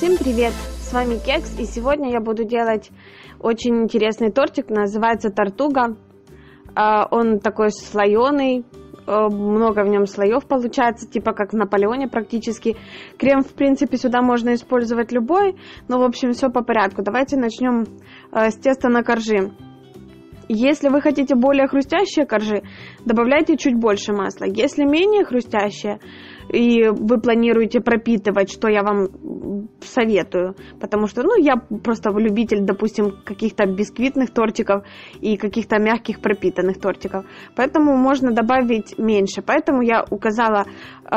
Всем привет! С вами Кекс, и сегодня я буду делать очень интересный тортик, называется Тортуга. А, он такой слоеный, а, много в нем слоев получается, типа как в Наполеоне практически. Крем, в принципе, сюда можно использовать любой, но, в общем, все по порядку. Давайте начнем а, с теста на коржи. Если вы хотите более хрустящие коржи, добавляйте чуть больше масла. Если менее хрустящие, и вы планируете пропитывать, что я вам советую, потому что, ну, я просто любитель, допустим, каких-то бисквитных тортиков и каких-то мягких пропитанных тортиков, поэтому можно добавить меньше, поэтому я указала э,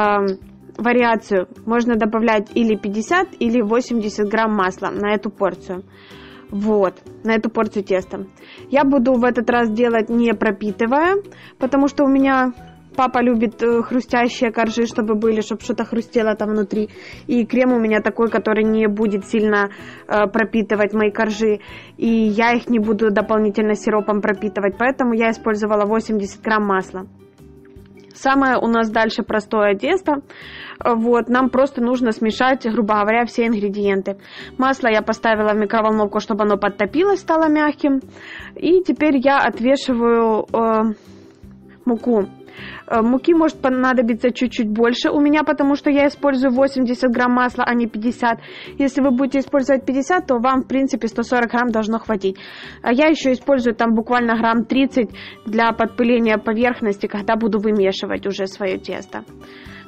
вариацию, можно добавлять или 50, или 80 грамм масла на эту порцию. Вот, на эту порцию теста. Я буду в этот раз делать не пропитывая, потому что у меня папа любит э, хрустящие коржи, чтобы были, чтобы что-то хрустело там внутри. И крем у меня такой, который не будет сильно э, пропитывать мои коржи. И я их не буду дополнительно сиропом пропитывать, поэтому я использовала 80 грамм масла. Самое у нас дальше простое тесто. Вот, нам просто нужно смешать, грубо говоря, все ингредиенты. Масло я поставила в микроволновку, чтобы оно подтопилось, стало мягким. И теперь я отвешиваю э, муку. Э, муки может понадобиться чуть-чуть больше у меня, потому что я использую 80 грамм масла, а не 50. Если вы будете использовать 50, то вам, в принципе, 140 грамм должно хватить. А я еще использую там буквально грамм 30 для подпыления поверхности, когда буду вымешивать уже свое тесто.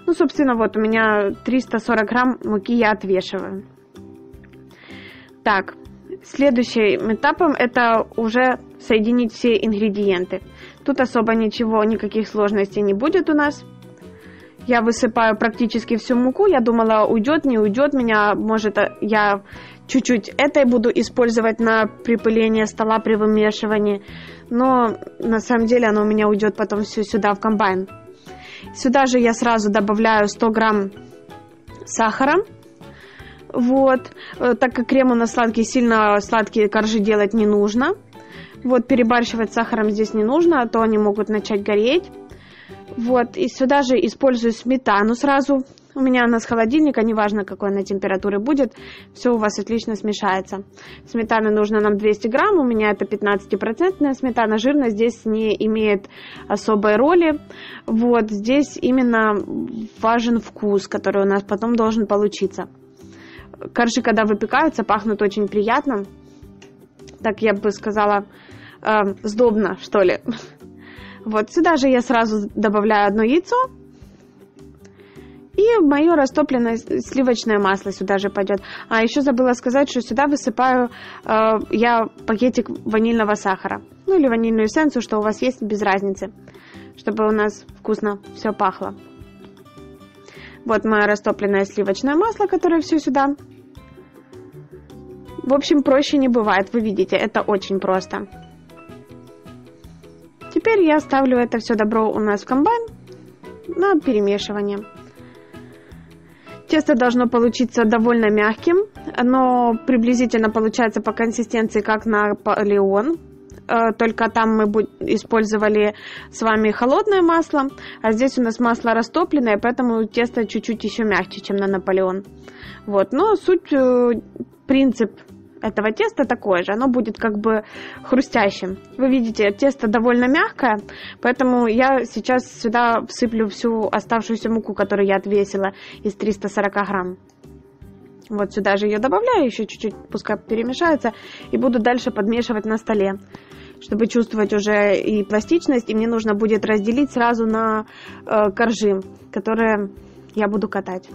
Ну, собственно, вот у меня 340 грамм муки я отвешиваю. Так, следующим этапом это уже соединить все ингредиенты. Тут особо ничего, никаких сложностей не будет у нас. Я высыпаю практически всю муку. Я думала, уйдет, не уйдет меня. Может, я чуть-чуть этой буду использовать на припыление стола при вымешивании. Но на самом деле оно у меня уйдет потом все сюда в комбайн. Сюда же я сразу добавляю 100 грамм сахара. Вот. Э, так как крем у нас сладкий, сильно сладкие коржи делать не нужно. Вот перебарщивать сахаром здесь не нужно, а то они могут начать гореть. Вот, и сюда же использую сметану сразу. У меня она с холодильника, неважно какой она температуры будет, все у вас отлично смешается. Сметаны нужно нам 200 грамм, у меня это 15% сметана, жирность здесь не имеет особой роли. Вот, здесь именно важен вкус, который у нас потом должен получиться. Коржи, когда выпекаются, пахнут очень приятно. Так я бы сказала, э, сдобно, что ли. Вот сюда же я сразу добавляю одно яйцо. И мое растопленное сливочное масло сюда же пойдет. А еще забыла сказать, что сюда высыпаю э, я пакетик ванильного сахара. Ну или ванильную эссенцию, что у вас есть, без разницы. Чтобы у нас вкусно все пахло. Вот мое растопленное сливочное масло, которое все сюда. В общем, проще не бывает, вы видите, это очень просто. Теперь я ставлю это все добро у нас в комбайн на перемешивание. Тесто должно получиться довольно мягким. Оно приблизительно получается по консистенции, как Наполеон. Э, только там мы использовали с вами холодное масло, а здесь у нас масло растопленное, поэтому тесто чуть-чуть еще мягче, чем на Наполеон. Вот. Но суть, э, принцип этого теста такое же, оно будет как бы хрустящим. Вы видите, тесто довольно мягкое, поэтому я сейчас сюда всыплю всю оставшуюся муку, которую я отвесила из 340 грамм. Вот сюда же ее добавляю, еще чуть-чуть, пускай перемешается, и буду дальше подмешивать на столе, чтобы чувствовать уже и пластичность, и мне нужно будет разделить сразу на э, коржи, которые я буду катать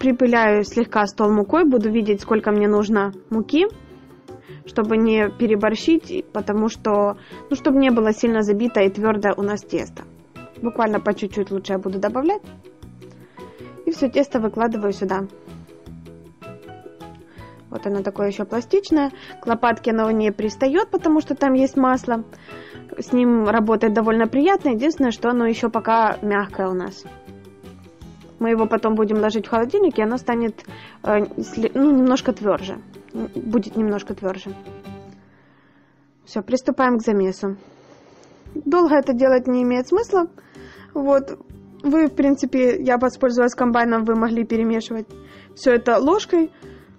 припыляю слегка стол мукой, буду видеть, сколько мне нужно муки, чтобы не переборщить, потому что, ну, чтобы не было сильно забито и твердое у нас тесто. Буквально по чуть-чуть лучше я буду добавлять. И все тесто выкладываю сюда. Вот оно такое еще пластичное. К лопатке оно не пристает, потому что там есть масло. С ним работает довольно приятно. Единственное, что оно еще пока мягкое у нас. Мы его потом будем ложить в холодильник, и оно станет э, ну, немножко тверже. Будет немножко тверже. Все, приступаем к замесу. Долго это делать не имеет смысла. Вот, Вы, в принципе, я воспользовалась комбайном, вы могли перемешивать все это ложкой,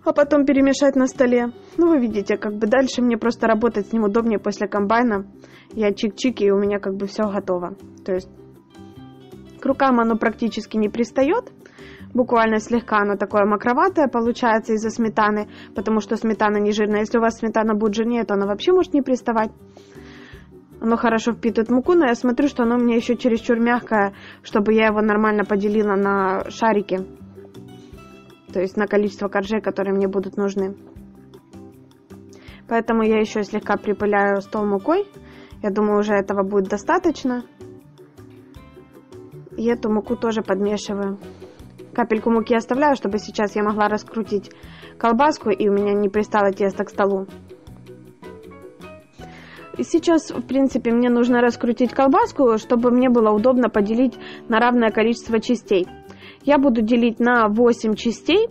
а потом перемешать на столе. Ну, вы видите, как бы дальше мне просто работать с ним удобнее после комбайна. Я чик-чик, и у меня как бы все готово. То есть к рукам оно практически не пристает. Буквально слегка оно такое мокроватое получается из-за сметаны, потому что сметана не жирная. Если у вас сметана будет жирнее, то она вообще может не приставать. Оно хорошо впитывает муку, но я смотрю, что оно у меня еще чересчур мягкое, чтобы я его нормально поделила на шарики. То есть на количество коржей, которые мне будут нужны. Поэтому я еще слегка припыляю стол мукой. Я думаю, уже этого будет достаточно. И эту муку тоже подмешиваю. Капельку муки оставляю, чтобы сейчас я могла раскрутить колбаску и у меня не пристало тесто к столу. И сейчас, в принципе, мне нужно раскрутить колбаску, чтобы мне было удобно поделить на равное количество частей. Я буду делить на 8 частей,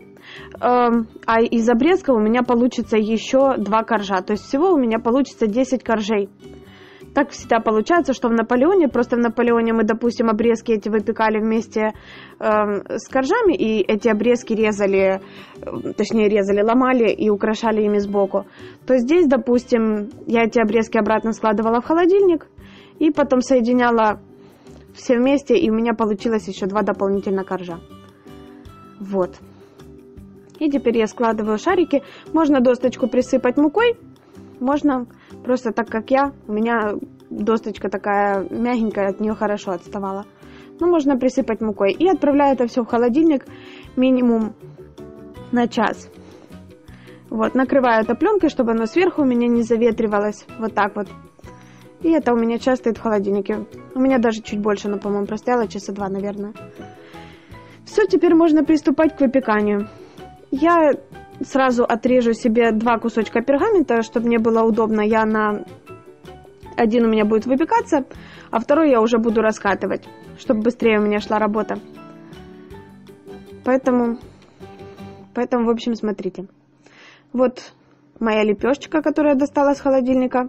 эм, а из обрезка у меня получится еще 2 коржа. То есть всего у меня получится 10 коржей так всегда получается, что в Наполеоне, просто в Наполеоне мы, допустим, обрезки эти выпекали вместе э, с коржами, и эти обрезки резали, э, точнее резали, ломали и украшали ими сбоку. То здесь, допустим, я эти обрезки обратно складывала в холодильник, и потом соединяла все вместе, и у меня получилось еще два дополнительно коржа. Вот. И теперь я складываю шарики. Можно досточку присыпать мукой, можно просто так, как я. У меня досточка такая мягенькая, от нее хорошо отставала. Ну, можно присыпать мукой. И отправляю это все в холодильник минимум на час. Вот, накрываю это пленкой, чтобы оно сверху у меня не заветривалось. Вот так вот. И это у меня час стоит в холодильнике. У меня даже чуть больше, но, по-моему, простояло часа два, наверное. Все, теперь можно приступать к выпеканию. Я сразу отрежу себе два кусочка пергамента, чтобы мне было удобно. Я на один у меня будет выпекаться, а второй я уже буду раскатывать, чтобы быстрее у меня шла работа. Поэтому, поэтому, в общем, смотрите. Вот моя лепешечка, которую я достала с холодильника.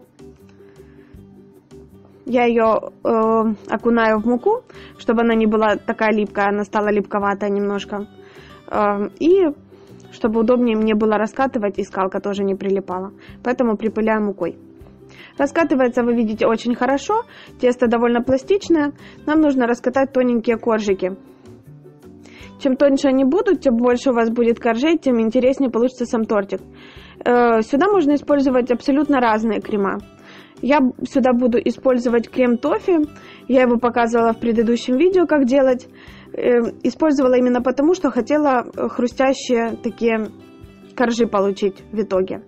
Я ее э, окунаю в муку, чтобы она не была такая липкая, она стала липковатая немножко. Э, и чтобы удобнее мне было раскатывать и скалка тоже не прилипала. Поэтому припыляю мукой. Раскатывается, вы видите, очень хорошо. Тесто довольно пластичное. Нам нужно раскатать тоненькие коржики. Чем тоньше они будут, тем больше у вас будет коржей, тем интереснее получится сам тортик. Э, сюда можно использовать абсолютно разные крема. Я сюда буду использовать крем тофи. Я его показывала в предыдущем видео, как делать. Эм, использовала именно потому, что хотела э, хрустящие такие коржи получить в итоге.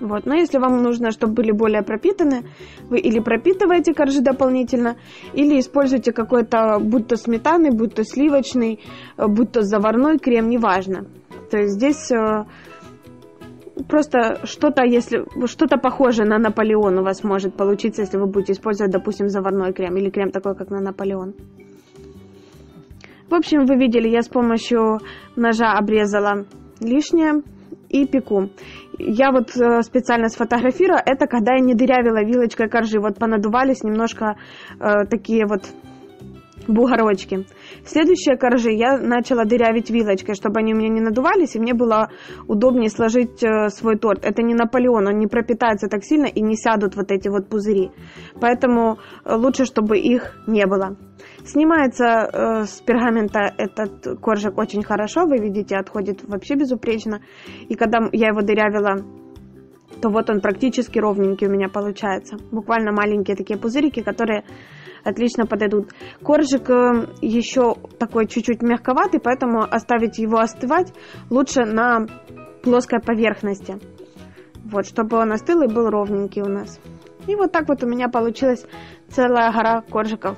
Вот. Но если вам нужно, чтобы были более пропитаны, вы или пропитываете коржи дополнительно, или используете какой-то, будь то сметанный, будь то сливочный, э, будь то заварной крем, неважно. То есть здесь э, просто что-то, если что-то похожее на Наполеон у вас может получиться, если вы будете использовать, допустим, заварной крем или крем такой, как на Наполеон. В общем, вы видели, я с помощью ножа обрезала лишнее и пеку. Я вот э, специально сфотографировала это, когда я не дырявила вилочкой коржи. Вот понадувались немножко э, такие вот бугорочки. Следующие коржи я начала дырявить вилочкой, чтобы они у меня не надувались, и мне было удобнее сложить э, свой торт. Это не Наполеон, он не пропитается так сильно и не сядут вот эти вот пузыри. Поэтому э, лучше, чтобы их не было. Снимается э, с пергамента этот коржик очень хорошо, вы видите, отходит вообще безупречно. И когда я его дырявила то вот он практически ровненький у меня получается. Буквально маленькие такие пузырики, которые отлично подойдут. Коржик э, еще такой чуть-чуть мягковатый, поэтому оставить его остывать лучше на плоской поверхности. Вот, чтобы он остыл и был ровненький у нас. И вот так вот у меня получилась целая гора коржиков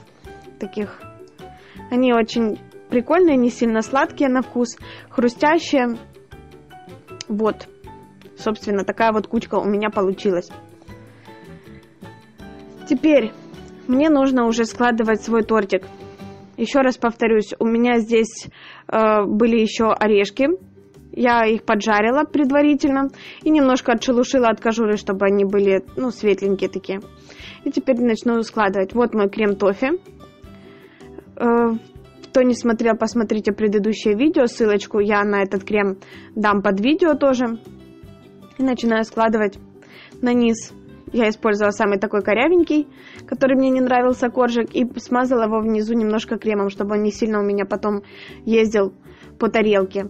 таких. Они очень прикольные, не сильно сладкие на вкус, хрустящие. Вот, собственно, такая вот кучка у меня получилась. Теперь мне нужно уже складывать свой тортик. Еще раз повторюсь, у меня здесь э, были еще орешки. Я их поджарила предварительно и немножко отшелушила от кожуры, чтобы они были ну, светленькие такие. И теперь начну складывать. Вот мой крем тофи. Э, кто не смотрел, посмотрите предыдущее видео, ссылочку я на этот крем дам под видео тоже. И начинаю складывать на низ. Я использовала самый такой корявенький, который мне не нравился коржик, и смазала его внизу немножко кремом, чтобы он не сильно у меня потом ездил по тарелке.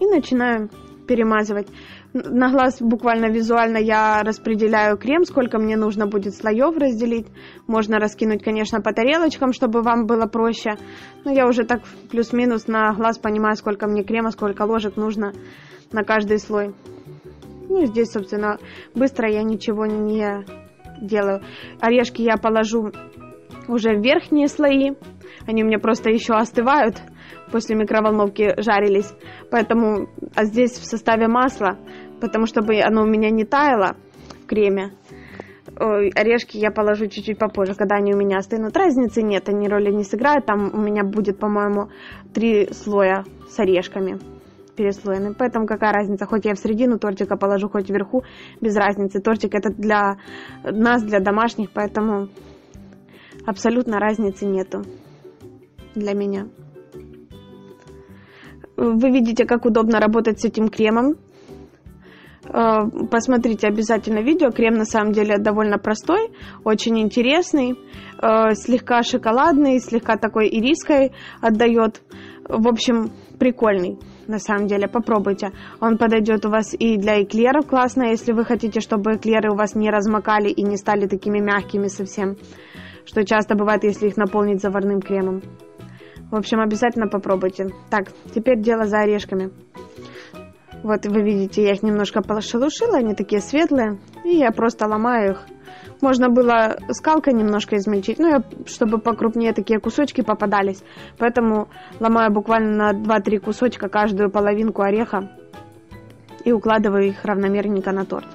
И начинаю перемазывать. На глаз буквально визуально я распределяю крем, сколько мне нужно будет слоев разделить. Можно раскинуть, конечно, по тарелочкам, чтобы вам было проще. Но я уже так плюс-минус на глаз понимаю, сколько мне крема, сколько ложек нужно на каждый слой. Ну, здесь, собственно, быстро я ничего не делаю. Орешки я положу уже в верхние слои. Они у меня просто еще остывают после микроволновки жарились. Поэтому, а здесь в составе масла, потому чтобы оно у меня не таяло в креме. Орешки я положу чуть-чуть попозже, когда они у меня остынут. Разницы нет, они роли не сыграют. Там у меня будет, по-моему, три слоя с орешками переслоены. Поэтому какая разница, хоть я в середину тортика положу, хоть вверху, без разницы. Тортик это для нас, для домашних, поэтому абсолютно разницы нету для меня. Вы видите, как удобно работать с этим кремом. Э, посмотрите обязательно видео. Крем на самом деле довольно простой, очень интересный, э, слегка шоколадный, слегка такой ириской отдает. В общем, прикольный на самом деле. Попробуйте. Он подойдет у вас и для эклеров классно, если вы хотите, чтобы эклеры у вас не размокали и не стали такими мягкими совсем, что часто бывает, если их наполнить заварным кремом. В общем, обязательно попробуйте. Так, теперь дело за орешками. Вот вы видите, я их немножко пошелушила, они такие светлые, и я просто ломаю их. Можно было скалкой немножко измельчить, но я, чтобы покрупнее такие кусочки попадались. Поэтому ломаю буквально на 2-3 кусочка каждую половинку ореха и укладываю их равномерненько на торт.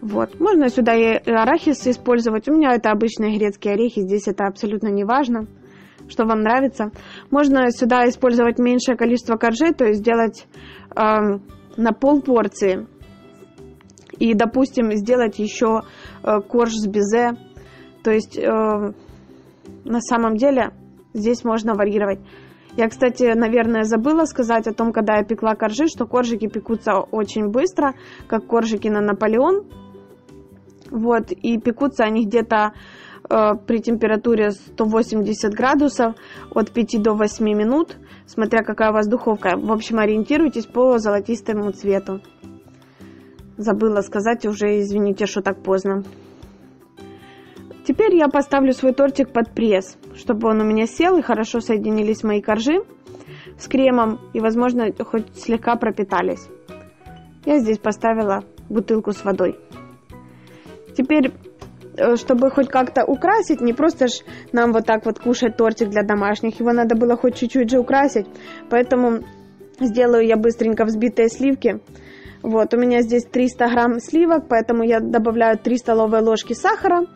Вот. Можно сюда и арахис использовать. У меня это обычные грецкие орехи, здесь это абсолютно не важно что вам нравится. Можно сюда использовать меньшее количество коржей, то есть сделать э, на пол порции. И, допустим, сделать еще корж с безе. То есть, э, на самом деле, здесь можно варьировать. Я, кстати, наверное, забыла сказать о том, когда я пекла коржи, что коржики пекутся очень быстро, как коржики на Наполеон. Вот, и пекутся они где-то Э, при температуре 180 градусов от 5 до 8 минут, смотря какая у вас духовка. В общем, ориентируйтесь по золотистому цвету. Забыла сказать уже, извините, что так поздно. Теперь я поставлю свой тортик под пресс, чтобы он у меня сел и хорошо соединились мои коржи с кремом и, возможно, хоть слегка пропитались. Я здесь поставила бутылку с водой. Теперь Э, чтобы хоть как-то украсить, не просто ж нам вот так вот кушать тортик для домашних, его надо было хоть чуть-чуть же украсить, поэтому сделаю я быстренько взбитые сливки. Вот, у меня здесь 300 грамм сливок, поэтому я добавляю 3 столовые ложки сахара,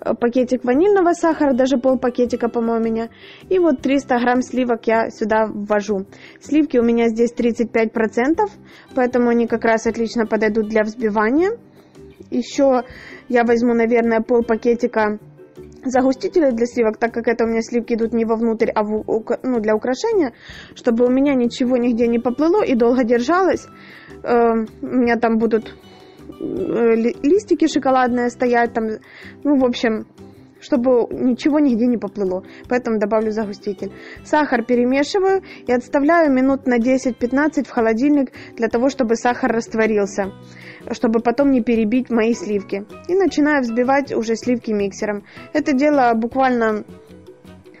э, пакетик ванильного сахара, даже пол пакетика, по-моему, у меня. И вот 300 грамм сливок я сюда ввожу. Сливки у меня здесь 35%, поэтому они как раз отлично подойдут для взбивания. Еще я возьму, наверное, пол пакетика загустителя для сливок, так как это у меня сливки идут не вовнутрь, а в, ну, для украшения, чтобы у меня ничего нигде не поплыло и долго держалось. Э, у меня там будут э, листики шоколадные стоять, там, ну, в общем, чтобы ничего нигде не поплыло. Поэтому добавлю загуститель. Сахар перемешиваю и отставляю минут на 10-15 в холодильник для того, чтобы сахар растворился, чтобы потом не перебить мои сливки. И начинаю взбивать уже сливки миксером. Это дело буквально,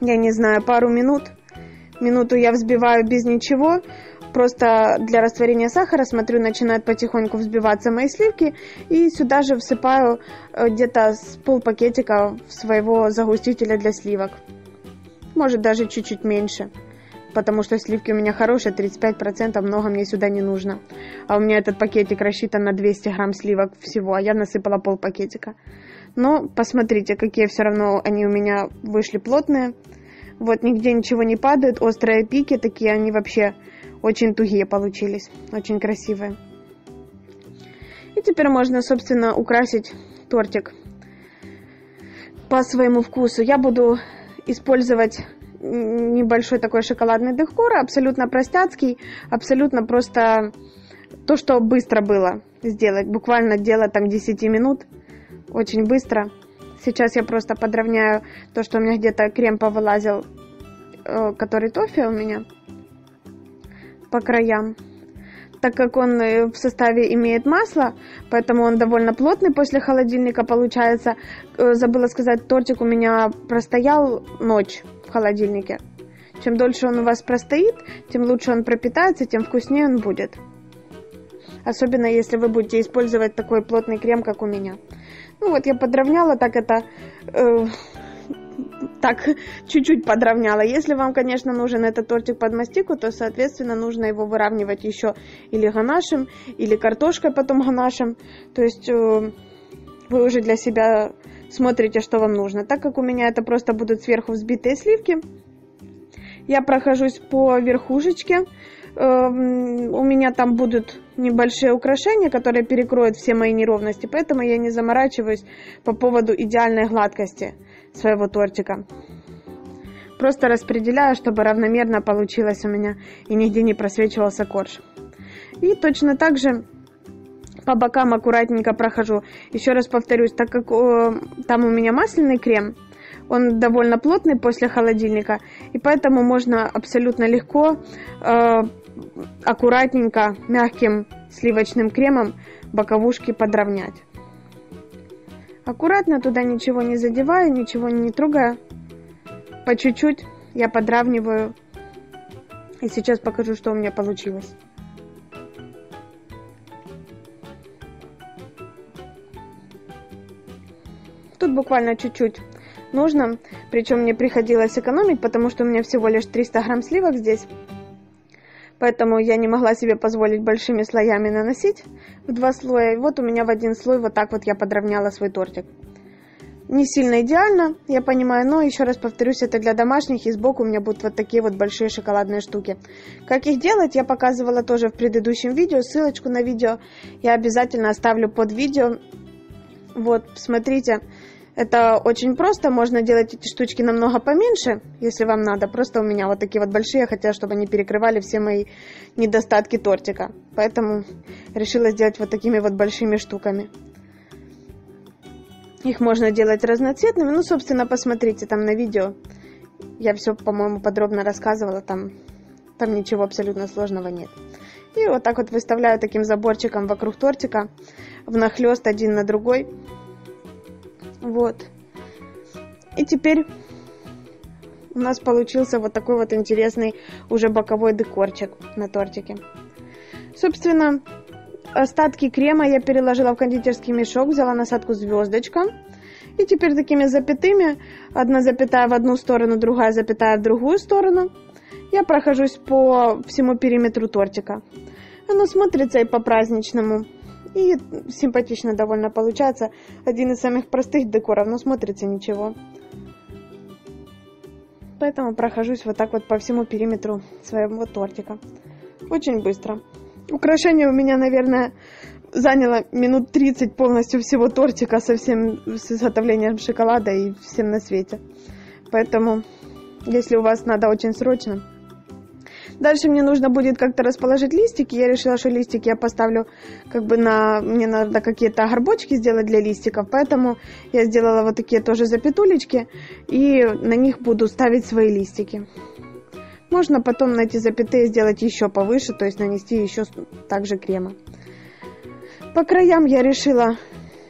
я не знаю, пару минут. Минуту я взбиваю без ничего, Просто для растворения сахара, смотрю, начинают потихоньку взбиваться мои сливки. И сюда же всыпаю э, где-то с пол пакетика своего загустителя для сливок. Может даже чуть-чуть меньше. Потому что сливки у меня хорошие, 35%, много мне сюда не нужно. А у меня этот пакетик рассчитан на 200 грамм сливок всего, а я насыпала пол пакетика. Но посмотрите, какие все равно они у меня вышли плотные. Вот нигде ничего не падает, острые пики такие, они вообще очень тугие получились, очень красивые. И теперь можно, собственно, украсить тортик по своему вкусу. Я буду использовать небольшой такой шоколадный декор, абсолютно простяцкий, абсолютно просто то, что быстро было сделать. Буквально дело там 10 минут, очень быстро. Сейчас я просто подровняю то, что у меня где-то крем повылазил, э, который тофе у меня по краям так как он э, в составе имеет масло, поэтому он довольно плотный после холодильника получается. Э, забыла сказать, тортик у меня простоял ночь в холодильнике. Чем дольше он у вас простоит, тем лучше он пропитается, тем вкуснее он будет. Особенно если вы будете использовать такой плотный крем, как у меня. Ну вот я подровняла так это э, так чуть-чуть подровняла. Если вам, конечно, нужен этот тортик под мастику, то, соответственно, нужно его выравнивать еще или ганашем, или картошкой потом ганашем. То есть э, вы уже для себя смотрите, что вам нужно. Так как у меня это просто будут сверху взбитые сливки, я прохожусь по верхушечке. Эм, у меня там будут небольшие украшения, которые перекроют все мои неровности, поэтому я не заморачиваюсь по поводу идеальной гладкости своего тортика. Просто распределяю, чтобы равномерно получилось у меня и нигде не просвечивался корж. И точно так же по бокам аккуратненько прохожу. Еще раз повторюсь, так как о, там у меня масляный крем, он довольно плотный после холодильника, и поэтому можно абсолютно легко, э, аккуратненько, мягким сливочным кремом боковушки подровнять. Аккуратно туда ничего не задеваю, ничего не трогаю. По чуть-чуть я подравниваю. И сейчас покажу, что у меня получилось. Тут буквально чуть-чуть нужно. Причем мне приходилось экономить, потому что у меня всего лишь 300 грамм сливок здесь. Поэтому я не могла себе позволить большими слоями наносить в два слоя. Вот у меня в один слой вот так вот я подровняла свой тортик. Не сильно идеально, я понимаю, но еще раз повторюсь, это для домашних, и сбоку у меня будут вот такие вот большие шоколадные штуки. Как их делать, я показывала тоже в предыдущем видео, ссылочку на видео я обязательно оставлю под видео. Вот, смотрите, это очень просто, можно делать эти штучки намного поменьше, если вам надо. Просто у меня вот такие вот большие, хотя чтобы они перекрывали все мои недостатки тортика. Поэтому решила сделать вот такими вот большими штуками. Их можно делать разноцветными. Ну, собственно, посмотрите там на видео. Я все, по-моему, подробно рассказывала. Там, там ничего абсолютно сложного нет. И вот так вот выставляю таким заборчиком вокруг тортика. Внахлест один на другой. Вот. И теперь у нас получился вот такой вот интересный уже боковой декорчик на тортике. Собственно, остатки крема я переложила в кондитерский мешок, взяла насадку звездочка. И теперь такими запятыми, одна запятая в одну сторону, другая запятая в другую сторону, я прохожусь по всему периметру тортика. Оно смотрится и по-праздничному. И симпатично довольно получается. Один из самых простых декоров, но смотрится ничего. Поэтому прохожусь вот так вот по всему периметру своего тортика. Очень быстро. Украшение у меня, наверное, заняло минут 30 полностью всего тортика со всем с изготовлением шоколада и всем на свете. Поэтому, если у вас надо очень срочно, Дальше мне нужно будет как-то расположить листики. Я решила, что листики я поставлю как бы на... Мне надо какие-то горбочки сделать для листиков. Поэтому я сделала вот такие тоже запятулечки. И на них буду ставить свои листики. Можно потом на эти запятые сделать еще повыше, то есть нанести еще также крема. По краям я решила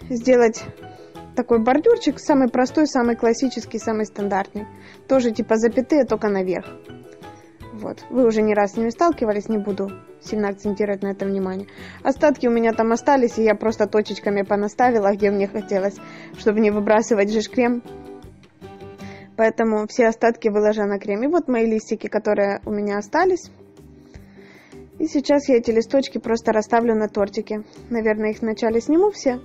сделать такой бордюрчик, самый простой, самый классический, самый стандартный. Тоже типа запятые, только наверх. Вот. Вы уже не раз с ними сталкивались, не буду сильно акцентировать на этом внимание. Остатки у меня там остались, и я просто точечками понаставила, где мне хотелось, чтобы не выбрасывать жиж крем. Поэтому все остатки выложила на крем. И вот мои листики, которые у меня остались. И сейчас я эти листочки просто расставлю на тортике. Наверное, их вначале сниму все.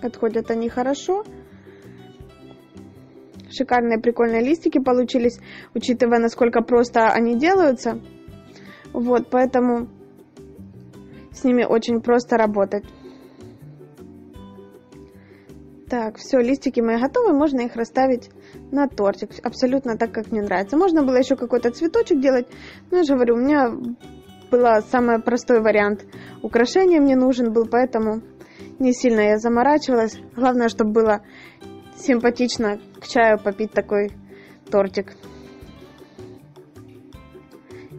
Отходят они хорошо. Шикарные прикольные листики получились, учитывая, насколько просто они делаются. Вот, поэтому с ними очень просто работать. Так, все, листики мои готовы, можно их расставить на тортик, абсолютно так, как мне нравится. Можно было еще какой-то цветочек делать, но я же говорю, у меня был самый простой вариант. Украшения мне нужен был, поэтому не сильно я заморачивалась. Главное, чтобы было симпатично к чаю попить такой тортик.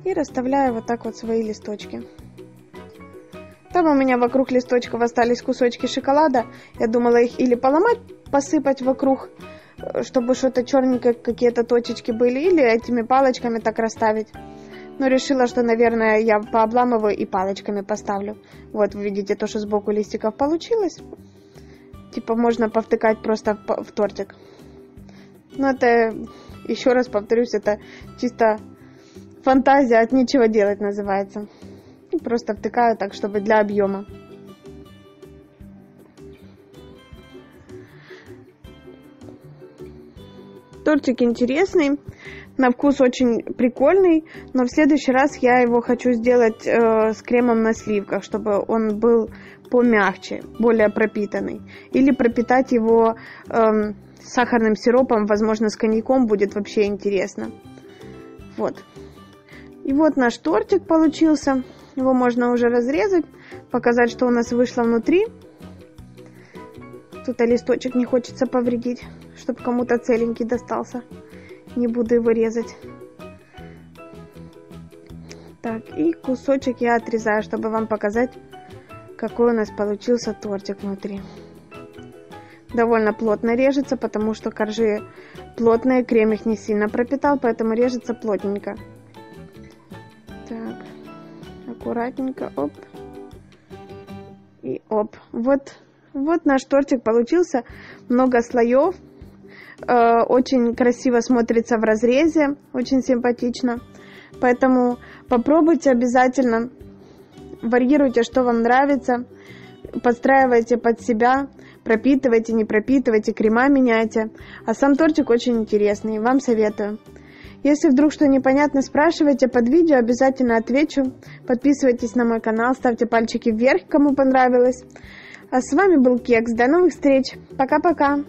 И расставляю вот так вот свои листочки. Там у меня вокруг листочков остались кусочки шоколада. Я думала их или поломать, посыпать вокруг, э, чтобы что-то черненькое, какие-то точечки были, или этими палочками так расставить. Но решила, что, наверное, я пообламываю и палочками поставлю. Вот, вы видите, то, что сбоку листиков получилось. Типа можно повтыкать просто в, тортик. Но это, еще раз повторюсь, это чисто фантазия от нечего делать называется. Просто втыкаю так, чтобы для объема. Тортик интересный, на вкус очень прикольный, но в следующий раз я его хочу сделать э, с кремом на сливках, чтобы он был помягче, более пропитанный. Или пропитать его э, сахарным сиропом, возможно, с коньяком будет вообще интересно. Вот. И вот наш тортик получился. Его можно уже разрезать, показать, что у нас вышло внутри. Тут листочек не хочется повредить, чтобы кому-то целенький достался. Не буду его резать. Так, и кусочек я отрезаю, чтобы вам показать, какой у нас получился тортик внутри. Довольно плотно режется, потому что коржи плотные, крем их не сильно пропитал, поэтому режется плотненько. Так аккуратненько, оп, и оп. Вот, вот наш тортик получился, много слоев, э, очень красиво смотрится в разрезе, очень симпатично. Поэтому попробуйте обязательно, варьируйте, что вам нравится, подстраивайте под себя, пропитывайте, не пропитывайте, крема меняйте. А сам тортик очень интересный, вам советую. Если вдруг что непонятно, спрашивайте под видео, обязательно отвечу. Подписывайтесь на мой канал, ставьте пальчики вверх, кому понравилось. А с вами был Кекс. До новых встреч. Пока-пока.